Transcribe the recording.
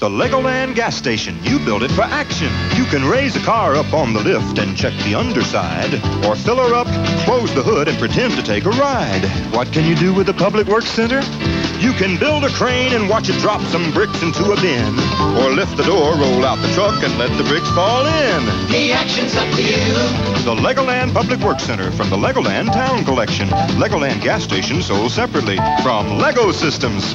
The Legoland gas station. You build it for action. You can raise a car up on the lift and check the underside, or fill her up, close the hood, and pretend to take a ride. What can you do with the Public Works Center? You can build a crane and watch it drop some bricks into a bin, or lift the door, roll out the truck, and let the bricks fall in. The action's up to you. The Legoland Public Works Center from the Legoland Town Collection. Legoland gas station sold separately from Lego Systems.